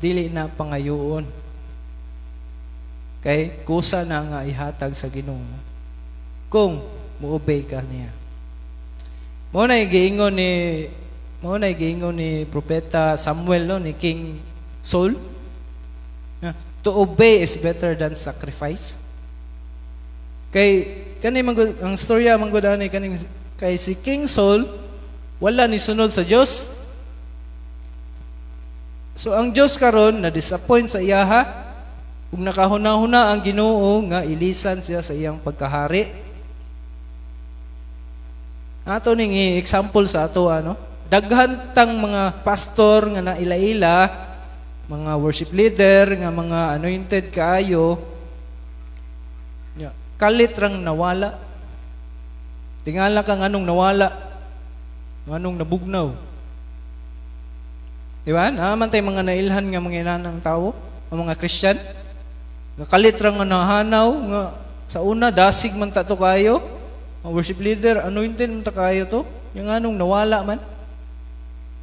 dili na pangayoon. Kay kusa na nga ihatag sa Ginoo. Kung muobey ka niya. Mao na giingon ni mao na giingon ni propeta Samuel no ni King Saul. Na, to obey is better than sacrifice. Kay kani manggod ang storya manggod ani kaning kay si King Saul wala ni sunod sa Dios. So ang Dios karon na disappoint sa iyaha ug nakahuna-huna ang Ginoo nga ilisan siya sa iyang pagkahari. Ato ning example sa ato ano, daghan tang mga pastor nga naila-ila, mga worship leader nga mga anointed kaayo kalit rang nawala. Tingala kang anong nawala, anong nabugnaw. Di ba? Naman tayo mga nailhan nga mga inanang tao, ang mga Christian. Nga kalit rang nga nahanaw, nga sa una, dasig man ta to kayo. Ang worship leader, anointed man ta kayo to. Yung anong nawala man.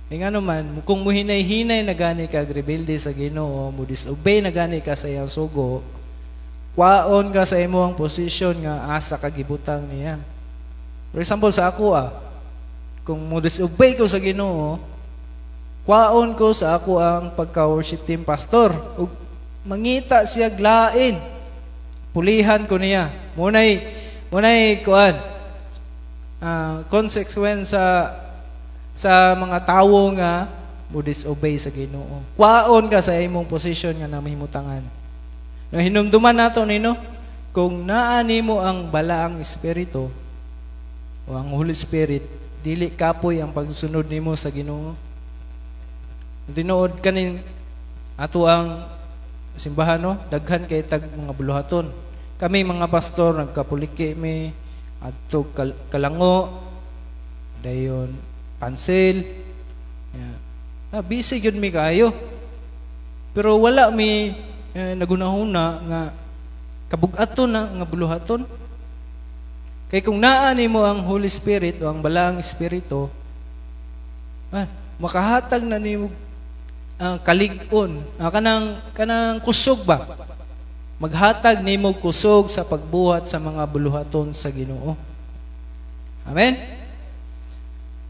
Yung ano man, kung muhinay-hinay na gani ka, rebelde sa ginoo, mo disobey na gani ka sa iyang sugo, kwaon ka sa imo ang posisyon nga asa kagibutang niya. For example, sa ako ah, kung mo disobey ko sa ginoo, kwaon ko sa ako ang pagka-worship team pastor. Mangita siya glain. Pulihan ko niya. Munay munay kuan. Ah, consequence sa sa mga tawo nga mo disobey sa Ginoo. Kwaon ka sa imong position nga namimutangan. No hinumduman nato nino kung naa nimo ang balaang espiritu o ang Holy Spirit, dili kapoy ang pagsunod nimo sa Ginoo. Tinuod kanin ato ang simbahan no, daghan kay tag mga buluhaton. Kami mga pastor nagkapuliki mi adto kal- kalango dayon pansil. Yeah. Ah, busy gyud mi kayo. Pero wala mi eh, nagunahuna nga kabugaton na nga buluhaton. Kay kung naa nimo ang Holy Spirit o ang balang Espiritu, ah, makahatag na nimo uh, kalig-on, ah, kanang kanang kusog ba? Maghatag nimo kusog sa pagbuhat sa mga buluhaton sa Ginoo. Amen.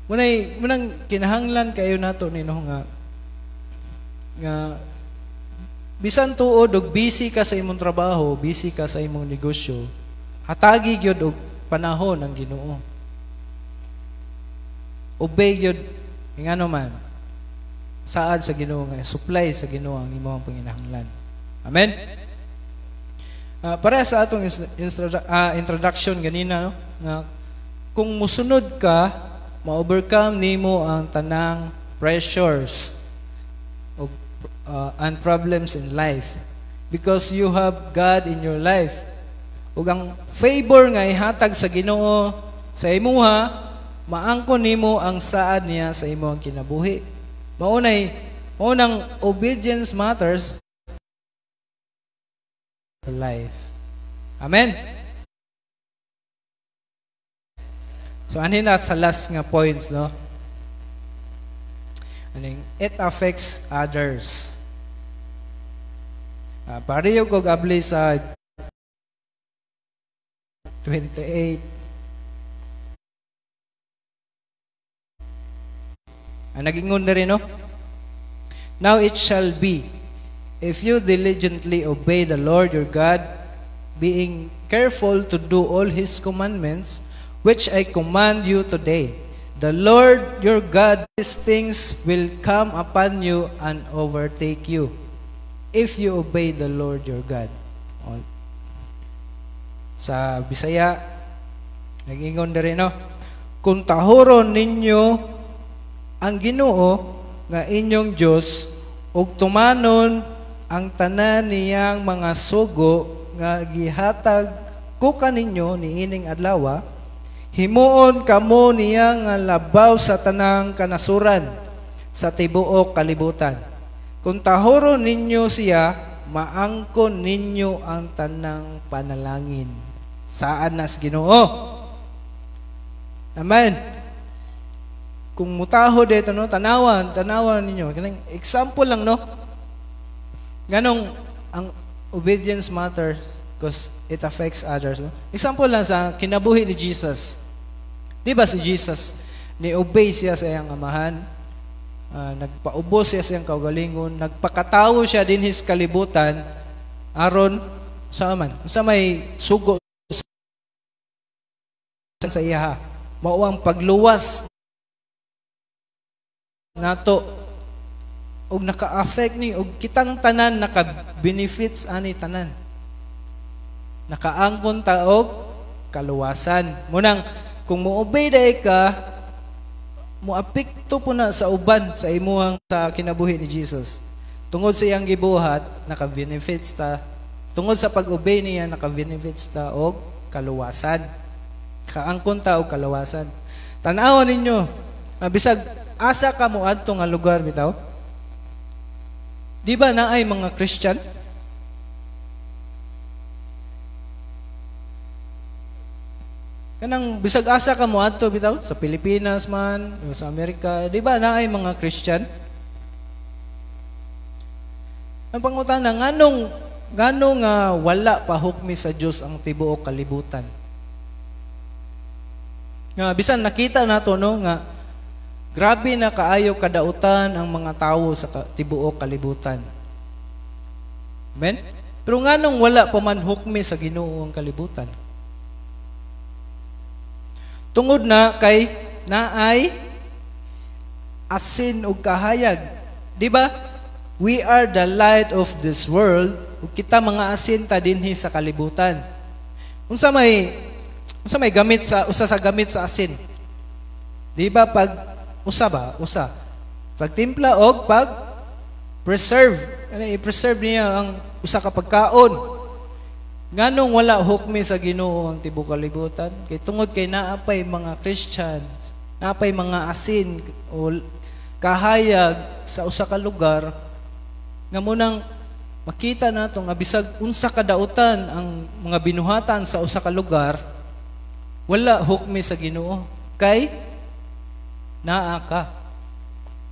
Munay munang kinahanglan kayo nato nino nga nga bisan tuod og busy ka sa imong trabaho, busy ka sa imong negosyo, hatagi gyud og panahon ang Ginoo. Obey gyud ingano man saad sa Ginoo nga supply sa Ginoo ang imong panginahanglan. Amen. Uh, para sa atong instru- uh, introduction ganina no nga kung musunod ka ma-overcome nimo ang tanang pressures o uh, and problems in life because you have God in your life ug ang favor nga ihatag sa Ginoo sa imuha maangkon nimo ang saad niya sa imong kinabuhi maunay maunang obedience matters life. Amen. So anin na sa last nga points no? Aning it affects others. Uh, pareho kog abli sa 28. Ang nagingon na rin, no? Now it shall be, if you diligently obey the Lord your God, being careful to do all His commandments, which I command you today, the Lord your God, these things will come upon you and overtake you, if you obey the Lord your God. Sa Bisaya, nag-ingon na rin, no? Kung tahoron ninyo ang ginoo nga inyong Diyos, ug tumanon ang tanan niyang mga sugo nga gihatag ko kaninyo ni ining adlaw, himuon kamo niya nga labaw sa tanang kanasuran sa tibuok kalibutan. Kung tahoron ninyo siya, maangkon ninyo ang tanang panalangin. Saan nas Ginoo? Amen. Kung mutaho dito no, tanawan, tanawan ninyo. Kanang example lang no. Ganong ang obedience matters because it affects others. No? Example lang sa kinabuhi ni Jesus. Di ba si Jesus, ni-obey siya sa iyang amahan, uh, nagpaubos siya sa iyang kaugalingon, nagpakatawo siya din his kalibutan, aron sa aman, sa may sugo sa iya mao ang pagluwas nato og naka-affect ni og kitang tanan naka-benefits ani tanan. Nakaangkon ta og kaluwasan. Munang kung mo-obey day ka moapekto po na sa uban sa imuhang sa kinabuhi ni Jesus. Tungod sa iyang gibuhat naka-benefits ta. Tungod sa pag-obey niya naka-benefits ta og kaluwasan. Kaangkon ta og kaluwasan. Tan-awon ninyo bisag asa ka mo adto nga lugar bitaw Di ba na ay mga Christian? Kanang bisag asa ka mo adto bitaw sa Pilipinas man, sa Amerika, di ba na ay mga Christian? Ang pangutana nganong nganong nga wala pa hukmi sa Dios ang tibuok kalibutan? Nga bisan nakita nato no nga Grabe na kaayo kadautan ang mga tao sa tibuok kalibutan. Amen? Pero nga nung wala pa man hukmi sa ginoo ang kalibutan. Tungod na kay naay asin ug kahayag. Di ba? We are the light of this world. Ug kita mga asin ta dinhi sa kalibutan. Unsa may unsa may gamit sa usa sa gamit sa asin? Di ba pag usa ba? Usa. Pagtimpla og pag preserve. Ano i-preserve niya ang usa ka pagkaon. Nganong wala hukmi sa Ginoo ang tibuok kalibutan? Kay tungod kay naapay mga Christians, naapay mga asin o kahayag sa usa ka lugar nga munang makita nato nga bisag unsa ka dautan ang mga binuhatan sa usa ka lugar wala hukmi sa Ginoo kay naa ka.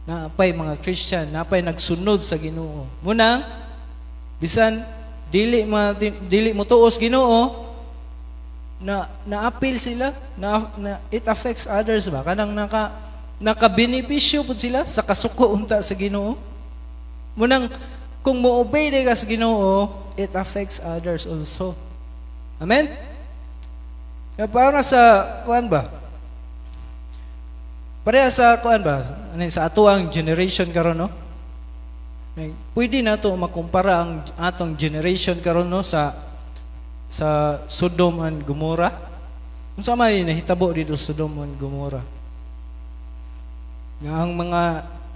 Naapay mga Christian, naapay nagsunod sa Ginoo. Muna, bisan dili ma dili mo tuos Ginoo, na naapil sila, na, na it affects others ba? Kanang naka nakabenepisyo pud sila sa kasuko unta sa Ginoo. Munang kung mo-obey ka sa Ginoo, it affects others also. Amen? Kaya para sa kuan ba? Pareha sa kuan ba? Ano sa ato ang generation karon no? Pwede na to makumpara ang atong generation karon no sa sa Sodom and Gomorrah. Unsa may nahitabo dito Sodom and Gomorrah? Nga ang mga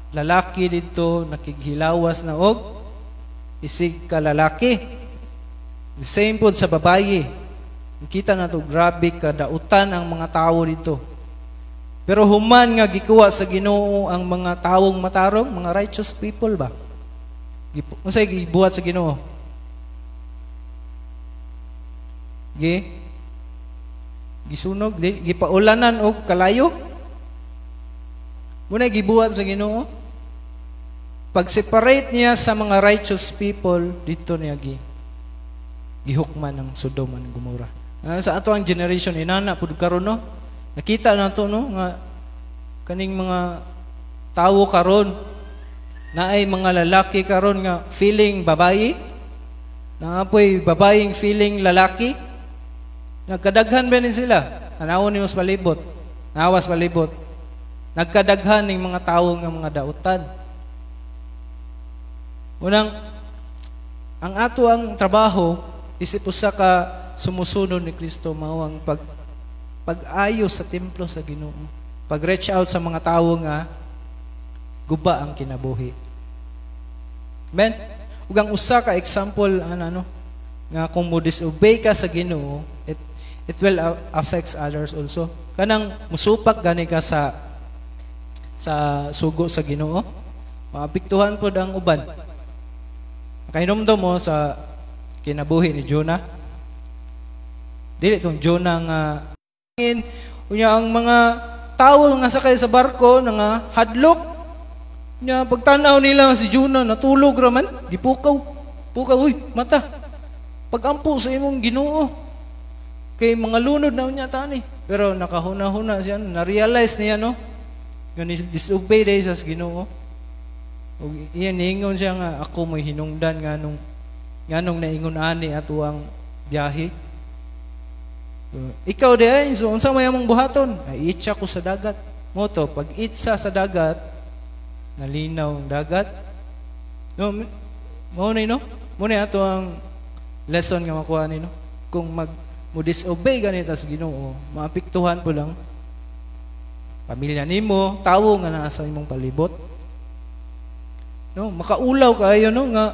lalaki dito nakighilawas na og isig ka lalaki. The same po sa babaye. Kita na to grabe kadautan ang mga tao dito. Pero human nga gikuha sa Ginoo ang mga tawong matarong, mga righteous people ba? Unsay gibuhat sa Ginoo? Gi gisunog gipaulanan og kalayo. Muna gibuhat sa Ginoo. Pag-separate niya sa mga righteous people dito niya gi gihukman ng Sodom and Gomorrah. Ah, sa ato ang generation inana pud karon no. Nakita na to no? Nga kaning mga tawo karon na ay mga lalaki karon nga feeling babayi naapoy babaying feeling lalaki. Nagkadaghan ba ni sila? Tanawon ni mas palibot nawas palibot nagkadaghan ning mga tawo nga mga dautan. Unang ang ato ang trabaho isip usa ka sumusunod ni Kristo mao ang pag pag-ayo sa templo sa Ginoo. Pag-reach out sa mga tawo nga guba ang kinabuhi. Amen. Ug ang usa ka example ano ano nga kung mo disobey ka sa Ginoo, it it will affects others also. Kanang musupak gani ka sa sa sugo sa Ginoo, maapektuhan pod ang uban. Kainomdom mo sa kinabuhi ni Jonah. Dili tong Jonah nga unya ang mga tao nga sakay sa barko nga hadlok. Nya pagtanaw nila si Jonah natulog ra man. Gipukaw. Pukaw uy mata. Pagampo sa imong Ginoo. Kay mga lunod na unya tani. Pero nakahuna-huna siya na-realize niya no? Nga ni disobey dahil sa Ginoo. Ug iyan niingon siya nga ako may hinungdan nga nung nga nung naingon ani ato ang biyahe ikaw di ay, so unsa may among buhaton? Ay itsa ko sa dagat. Mo to, pag itsa sa dagat, nalinaw ang dagat. No, mo ni no? Mo ni ato ang lesson nga makuha ni no? Kung mag mo disobey ganito sa Ginoo, maapektuhan po lang pamilya nimo, tawo nga naa sa imong palibot. No, makaulaw kayo no nga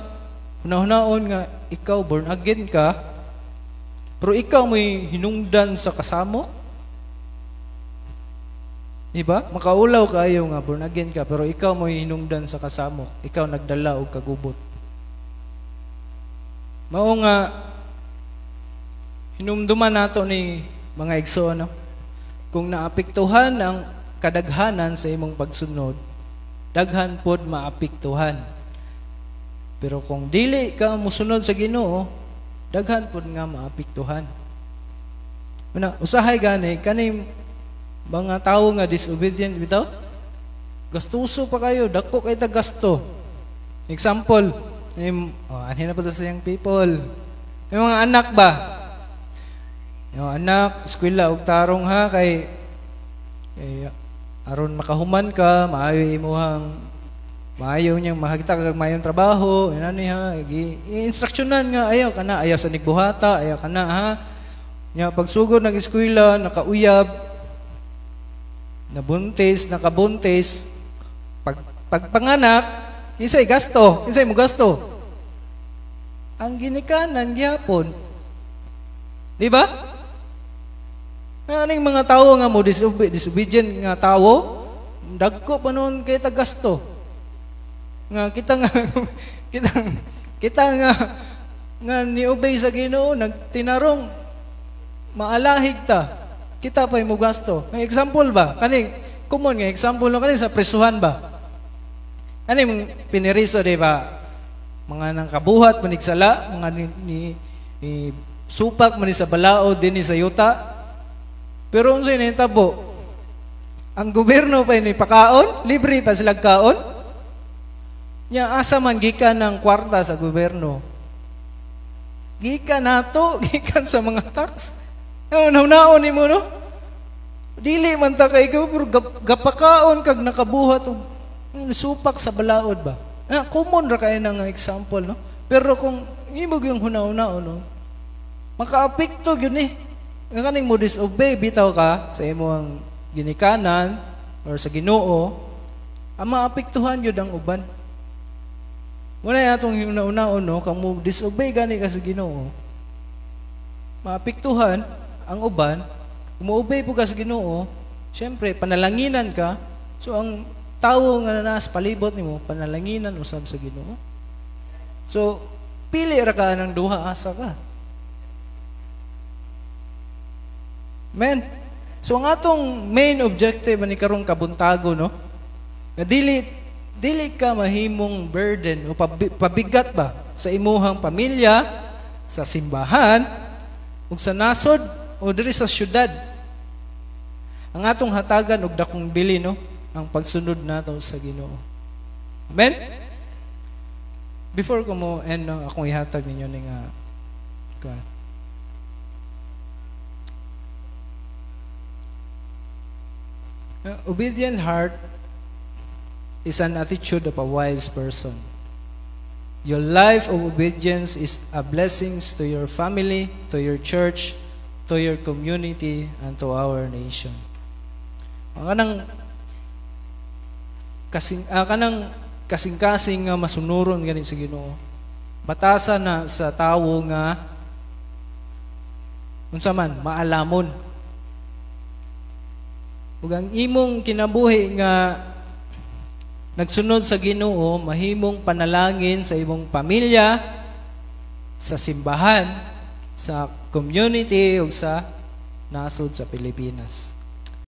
hunahunahon nga ikaw born again ka, pero ikaw may hinungdan sa kasamo. Diba? Makaulaw kayo nga born again ka, pero ikaw may hinungdan sa kasamo. Ikaw nagdala og kagubot. Mao nga hinumduman nato ni mga igsoon no? Kung naapektuhan ang kadaghanan sa imong pagsunod, daghan pod maapektuhan. Pero kung dili ka musunod sa Ginoo, daghan pod nga maapektuhan. Una, usahay gani kani mga tao nga disobedient bitaw. Gastuso pa kayo, dako kay ta gasto. Example, im oh, anhin na po sa young people. Yung mga anak ba? Yung anak, eskwela og tarong ha kay kay aron makahuman ka, maayo imuhang maayo niyang mahagita kag mayong trabaho, ina ni ha, gi instructionan nga ayaw kana, ayaw sa nigbuhata, ayaw kana ha. Nya pagsugod ng eskwela, nakauyab, nabuntis, nakabuntis, pag pagpanganak, kinsay gasto, kinsay mo gasto. Ang ginikanan gyapon. Di ba? Aning mga tao nga mo disobe, disobedient nga tao, dagko pa noon kay ta gasto. Nga kita nga [LAUGHS] kita kita nga nga ni-obey sa Ginoo, nagtinarong maalahig ta. Kita pa mo gasto. Nga example ba? Kani common nga example no kani sa presuhan ba? Yung piniriso, di ba? Mga nang kabuhat, manigsala, mga ni, ni, ni supak, mani sa balao, din sa yuta. Pero unsa ni tabo? Ang gobyerno pa ni pakaon, libre pa sila kaon. Nya asa man gikan ng kwarta sa gobyerno. Gikan nato, [LAUGHS] gikan sa mga tax. Ano naon ni mo no? Dili man ta kay ko pero gap- gapakaon kag nakabuhat og supak sa balaod ba. Ah, common ra kay nga example no. Pero kung imog yung hunaw-hunaw no, makaapekto gyud ni. Nga kaning mo disobey bitaw ka sa imong ginikanan or sa Ginoo, ang maapektuhan gyud ang uban. Muna atong hunaw-hunaw no, kung mo disobey gani ka sa Ginoo, maapektuhan ang uban, kung mo-obey po ka sa Ginoo, syempre panalanginan ka. So ang tao nga nanas palibot nimo panalanginan usab sa Ginoo. So pili ra ka ng duha asa ka. Men, so ang atong main objective ani karong kabuntago no, nga dili dili ka mahimong burden o pabi- pabigat ba sa imuhang pamilya, sa simbahan, ug sa nasod o diri sa syudad. Ang atong hatagan og dakong bili no, ang pagsunod nato sa Ginoo. Amen. Before ko mo end no, akong ihatag ninyo ning uh. Uh, obedient heart is an attitude of a wise person. Your life of obedience is a blessing to your family, to your church, to your community, and to our nation. Ang kanang kasing ah, kanang kasing-kasing nga masunuron gani sa Ginoo. Batasan na sa tawo nga unsa man maalamon. Ug ang imong kinabuhi nga nagsunod sa Ginoo, mahimong panalangin sa imong pamilya, sa simbahan, sa community ug sa nasod sa Pilipinas.